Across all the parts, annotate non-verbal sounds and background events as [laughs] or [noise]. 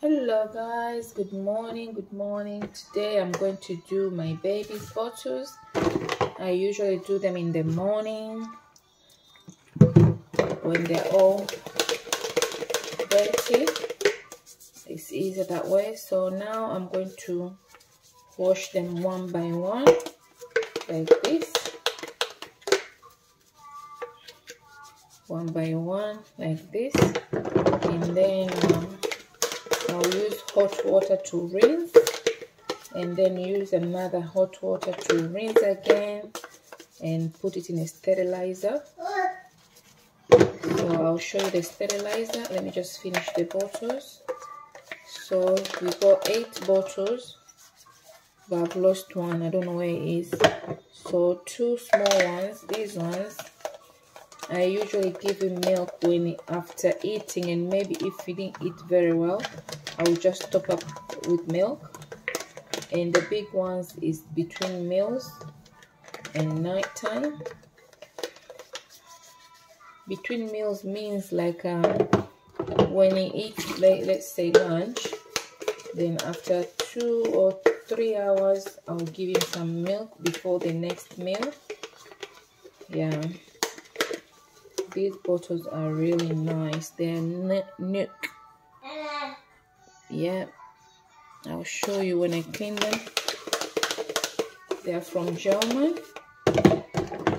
hello guys. Good morning good morning. Today i'm going to do my baby's photos. I usually do them in the morning when they're all dirty. It's easier that way. So now i'm going to wash them one by one like this. One by one like this. And then um, hot water to rinse and then use another hot water to rinse again and put it in a sterilizer. So I'll show you the sterilizer. Let me just finish the bottles. So we got eight bottles. But I've lost one. I don't know where it is. So two small ones. These ones I usually give him milk when after eating and maybe if he didn't eat very well I'll just top up with milk. And the big ones is between meals and night time. Between meals means like um, when he eats like let's say lunch then after two or three hours I'll give him some milk before the next meal. Yeah. These bottles are really nice. They're NUK yeah. I'll show you when I clean them. They're from German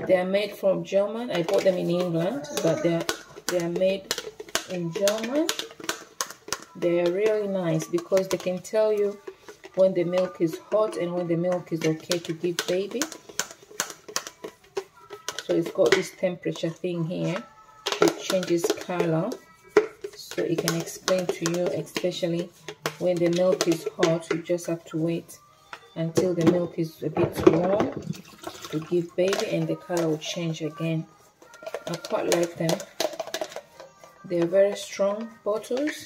they're made from German I bought them in England but they're they're made in German they're really nice because they can tell you when the milk is hot and when the milk is okay to give baby. So it's got this temperature thing here it changes color so it can explain to you especially when the milk is hot you just have to wait until the milk is a bit warm to give baby and the color will change again. I quite like them. They're very strong bottles.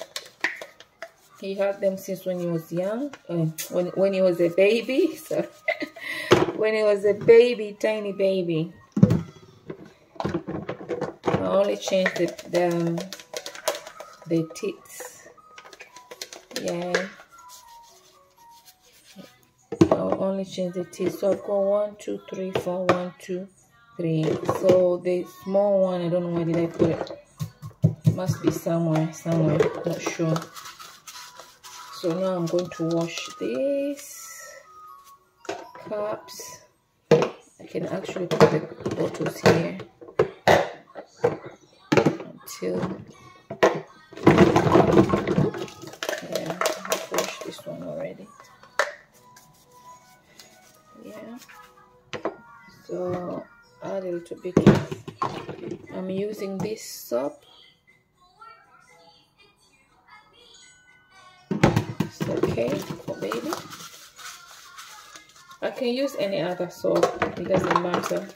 He had them since when he was young uh, when when he was a baby [laughs] so when he was a baby tiny baby. I only changed the, the the teeth yeah. I'll only change the teeth so I've got one two three four one two three. So the small one I don't know where did I put it, must be somewhere somewhere. Not sure. So now I'm going to wash these cups. I can actually put the bottles here. Until yeah I've washed this one already. Yeah. So add a little bit I'm using this soap. It's okay for baby. I can use any other soap. It doesn't matter.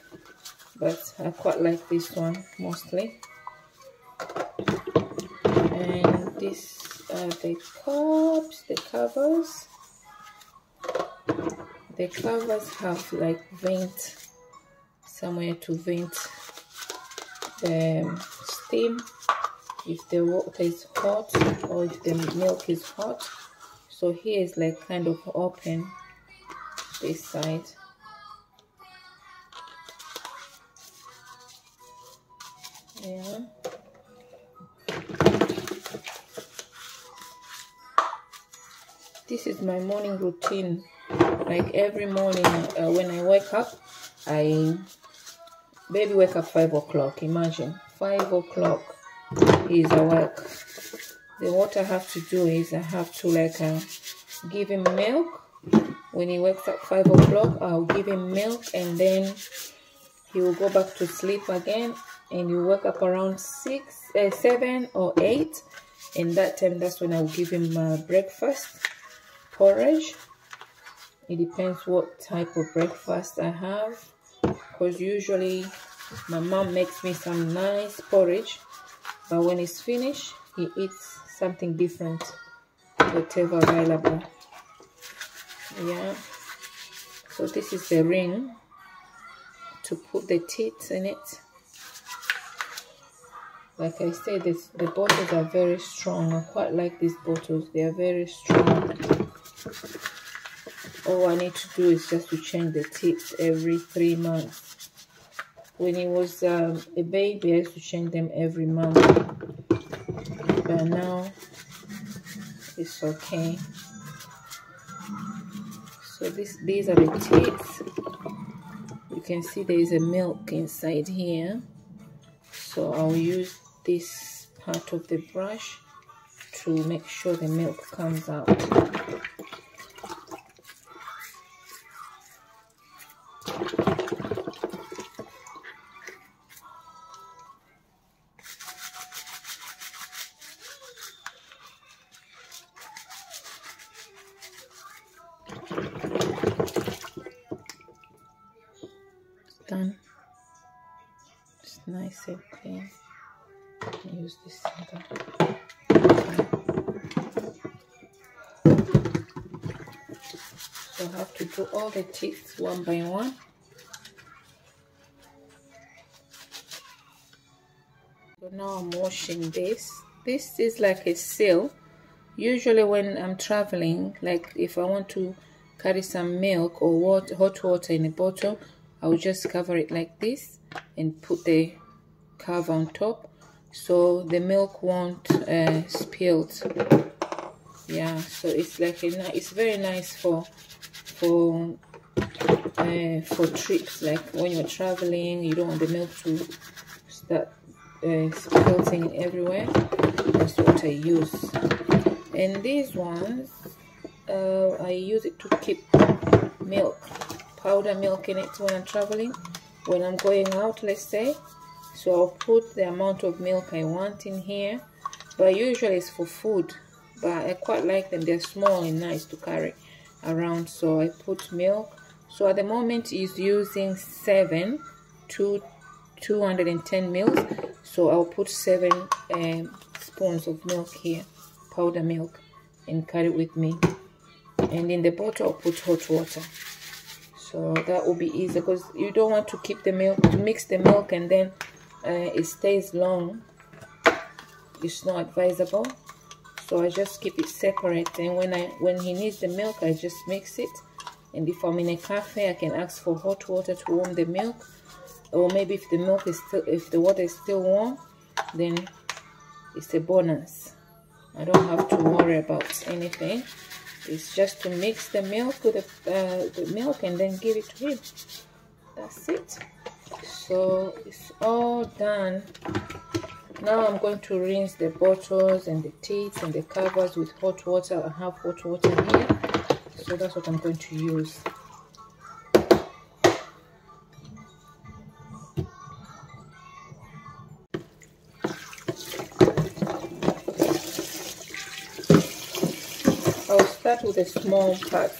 But I quite like this one mostly. And these are the cups the covers. The covers have like vent somewhere to vent the steam. If the water is hot or if the milk is hot. So here is like kind of open this side. Yeah this is my morning routine. Like every morning uh, when i wake up i baby wake up five o'clock. Imagine five o'clock he's awake then what i have to do is i have to like uh, give him milk. When he wakes up five o'clock i'll give him milk and then he will go back to sleep again. And you wake up around six uh, seven or eight. And that time that's when i'll give him uh, breakfast porridge it depends what type of breakfast i have because usually my mom makes me some nice porridge but when it's finished he eats something different whatever available yeah so this is the ring to put the teeth in it like I said, this, the bottles are very strong. I quite like these bottles. They are very strong. All I need to do is just to change the tips every three months. When he was um, a baby, I used to change them every month. But now, it's okay. So this, these are the tips. You can see there is a milk inside here. So I'll use this part of the brush to make sure the milk comes out. Done it's nice and clean use this center. So I have to do all the teeth one by one. So now I'm washing this. This is like a seal. Usually when I'm traveling, like if I want to carry some milk or water, hot water in a bottle, I will just cover it like this and put the cover on top. So the milk won't uh, spill. Yeah so it's like a it's very nice for for uh, for trips. Like when you're traveling you don't want the milk to start uh, spilling everywhere. That's what I use. And these ones uh, I use it to keep milk powder milk in it when I'm traveling. When I'm going out let's say. So I'll put the amount of milk I want in here. But usually it's for food. But I quite like them. They're small and nice to carry around. So I put milk. So at the moment is using 7 to 210 mils. So I'll put 7 um, spoons of milk here powder milk and carry it with me. And in the bottle I'll put hot water so that will be easy because you don't want to keep the milk to mix the milk and then uh, it stays long. It's not advisable. So I just keep it separate and when I when he needs the milk I just mix it. And if I'm in a cafe I can ask for hot water to warm the milk. Or maybe if the milk is still if the water is still warm then it's a bonus. I don't have to worry about anything it's just to mix the milk with the, uh, the milk and then give it to him. That's it. So it's all done. Now I'm going to rinse the bottles and the teeth and the covers with hot water. I have hot water here. So that's what I'm going to use start with a small part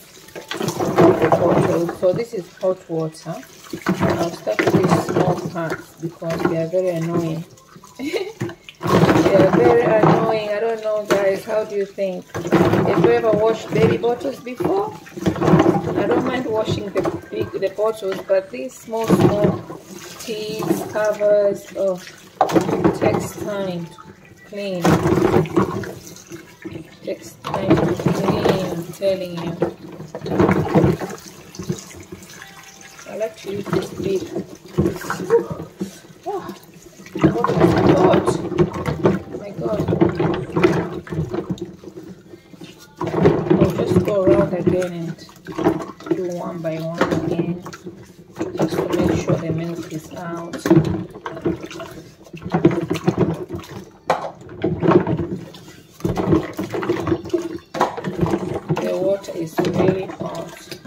bottle so this is hot water I'll start with these small parts because they are very annoying. [laughs] they are very annoying. I don't know, guys. How do you think? Have you ever washed baby bottles before? I don't mind washing the big the bottles, but these small, small teas, covers, oh, takes time to clean. takes time to telling you I like to use this big. Oh, my god! Oh my god! I'll just go around again and do one by one again, just to make sure the milk is out. The water is really hot.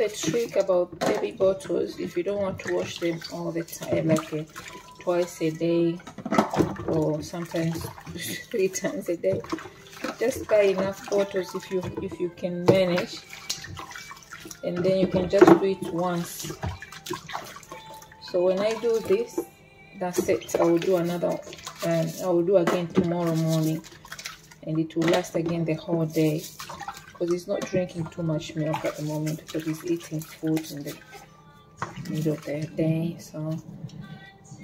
The trick about baby bottles if you don't want to wash them all the time like uh, twice a day or sometimes [laughs] three times a day just buy enough bottles if you if you can manage. And then you can just do it once. So when I do this that's it. I will do another um, I will do again tomorrow morning. And it will last again the whole day. Because he's not drinking too much milk at the moment because he's eating food in the middle of the day. So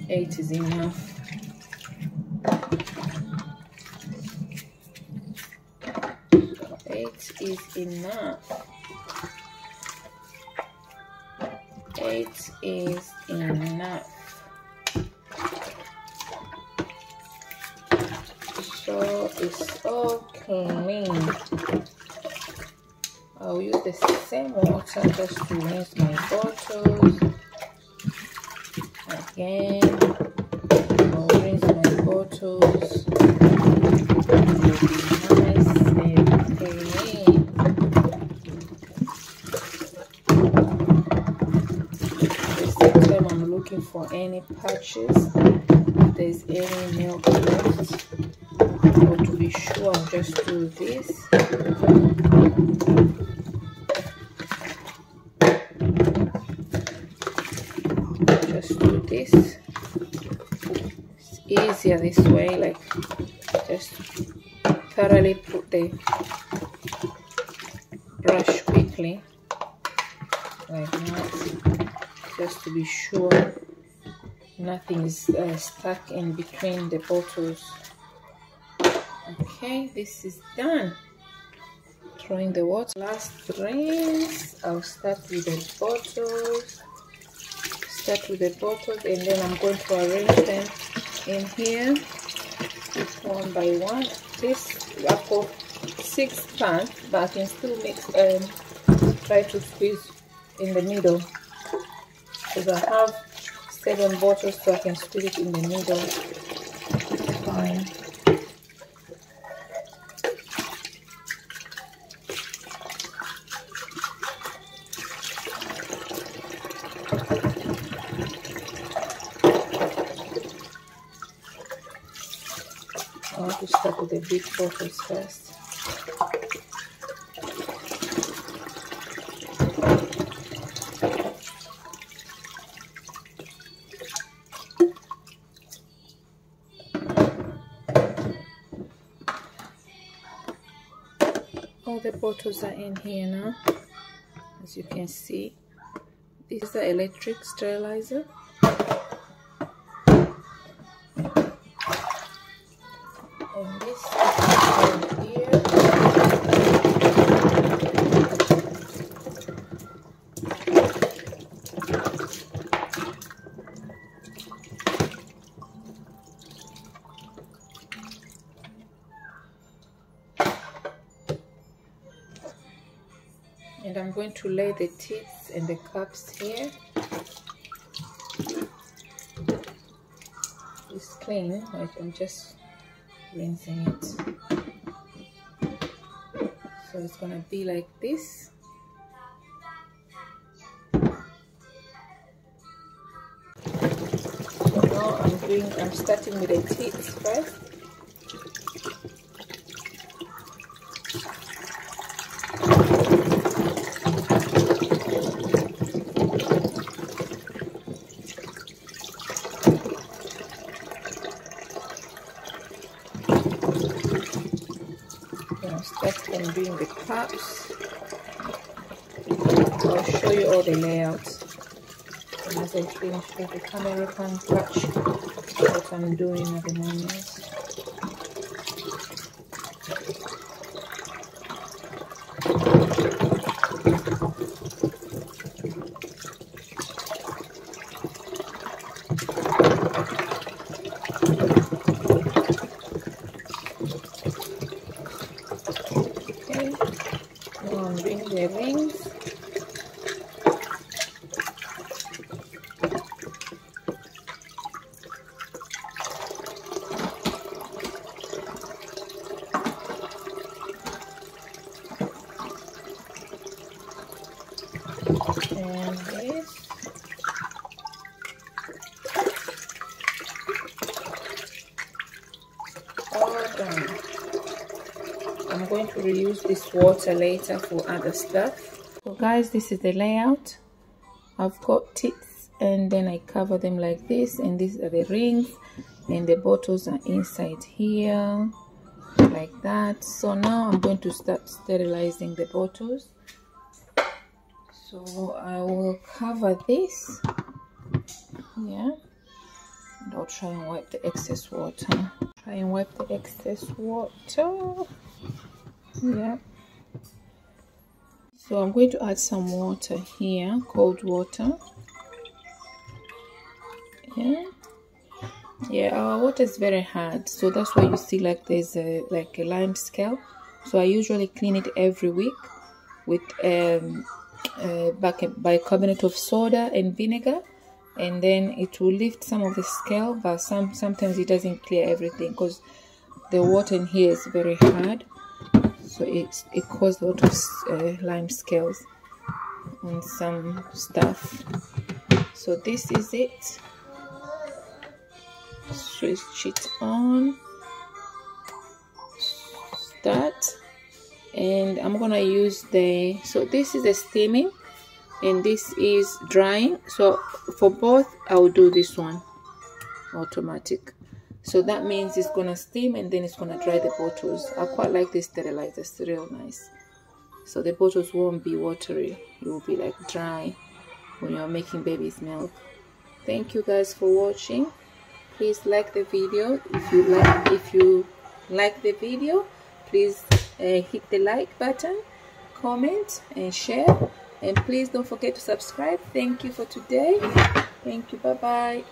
eight is enough eight is enough. Eight is enough. So it's all clean I'll use the same water just to rinse my bottles. Again I'll rinse my bottles nice and clean the same time I'm looking for any patches. If there's any milk left to be sure I'll just do this. Just do this. It's easier this way like just thoroughly put the brush quickly like that just to be sure nothing is uh, stuck in between the bottles. Okay this is done. Throwing the water. Last rinse i'll start with the bottles. Start with the bottles and then i'm going to arrange them in here. One by one. This i've got six pans but i can still mix um try to squeeze in the middle. Because i have seven bottles so i can squeeze it in the middle fine I want to start with the big bottles first. All the bottles are in here now, as you can see. This is the electric sterilizer. and this is from here. And I'm going to lay the tips and the cups here. It's clean, like I'm just rinsing it. So it's gonna be like this. So now I'm doing I'm starting with the tips first gonna start and doing the. I'll show you all the layouts. As I finish with the camera can catch what I'm doing at the moment. Okay, now I'm doing the rings. I'm going to reuse this water later for other stuff. So guys this is the layout. I've got tips and then I cover them like this. And these are the rings. And the bottles are inside here. Like that. So now I'm going to start sterilizing the bottles so I will cover this yeah and I'll try and wipe the excess water. Try and wipe the excess water. Yeah. So I'm going to add some water here cold water. Yeah. Yeah our water is very hard. So that's why you see like there's a like a lime scale. So I usually clean it every week with um, uh, bicarbonate of soda and vinegar and then it will lift some of the scale but some sometimes it doesn't clear everything because the water in here is very hard. So it, it caused a lot of uh, lime scales and some stuff. So this is it. Switch it on. Start and I'm gonna use the so this is the steaming and this is drying. So for both I'll do this one automatic. So that means it's gonna steam and then it's gonna dry the bottles. I quite like this sterilizer it's real nice. So the bottles won't be watery it will be like dry when you're making baby's milk. Thank you guys for watching. Please like the video. If you like if you like the video please uh, hit the like button comment and share. And please don't forget to subscribe. Thank you for today. Thank you. Bye bye